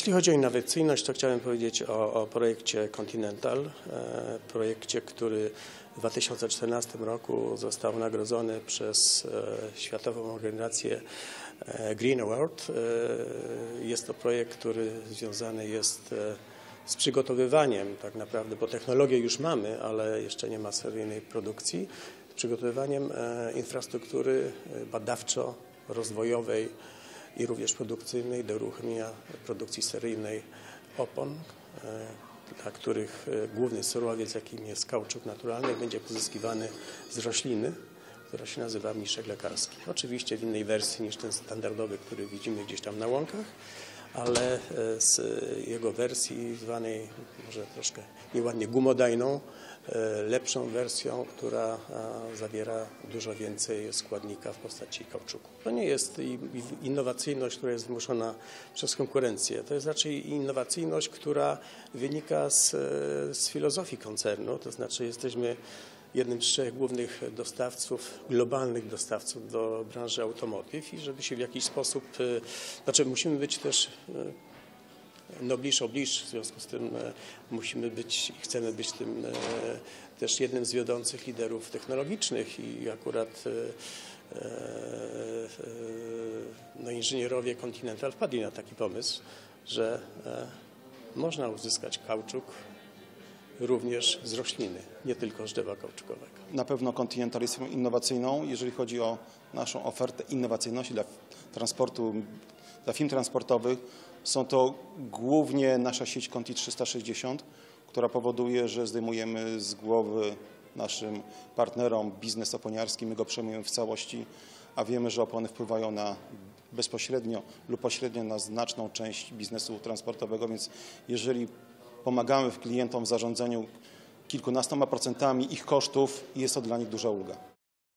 Jeśli chodzi o innowacyjność, to chciałem powiedzieć o, o projekcie Continental, e, projekcie, który w 2014 roku został nagrodzony przez e, Światową Organizację e, Green Award. Jest to projekt, który związany jest z przygotowywaniem tak naprawdę, bo technologię już mamy, ale jeszcze nie ma seryjnej produkcji, przygotowywaniem infrastruktury badawczo-rozwojowej i również produkcyjnej do uruchomienia produkcji seryjnej opon, e, dla których e, główny surowiec, jakim jest kauczuk naturalny, będzie pozyskiwany z rośliny, która się nazywa mniszek lekarski. Oczywiście w innej wersji niż ten standardowy, który widzimy gdzieś tam na łąkach, ale e, z jego wersji zwanej może troszkę nieładnie gumodajną, e, lepszą wersją, która a, zawiera dużo więcej składnika w postaci kauczuku. To nie jest innowacyjność, która jest wymuszona przez konkurencję. To jest raczej innowacyjność, która wynika z, e, z filozofii koncernu, to znaczy jesteśmy jednym z trzech głównych dostawców, globalnych dostawców do branży automotive i żeby się w jakiś sposób, e, znaczy musimy być też e, nobliż obliż, w związku z tym e, musimy być i chcemy być tym też jednym z wiodących liderów technologicznych i akurat no, inżynierowie Continental wpadli na taki pomysł, że można uzyskać kauczuk również z rośliny, nie tylko z drzewa kauczukowego. Na pewno Continental jest innowacyjną, jeżeli chodzi o naszą ofertę innowacyjności dla transportu, dla firm transportowych. Są to głównie nasza sieć Conti 360, która powoduje, że zdejmujemy z głowy naszym partnerom biznes oponiarski, my go przejmujemy w całości, a wiemy, że opony wpływają na bezpośrednio lub pośrednio na znaczną część biznesu transportowego, więc jeżeli pomagamy klientom w zarządzaniu kilkunastoma procentami ich kosztów, jest to dla nich duża ulga.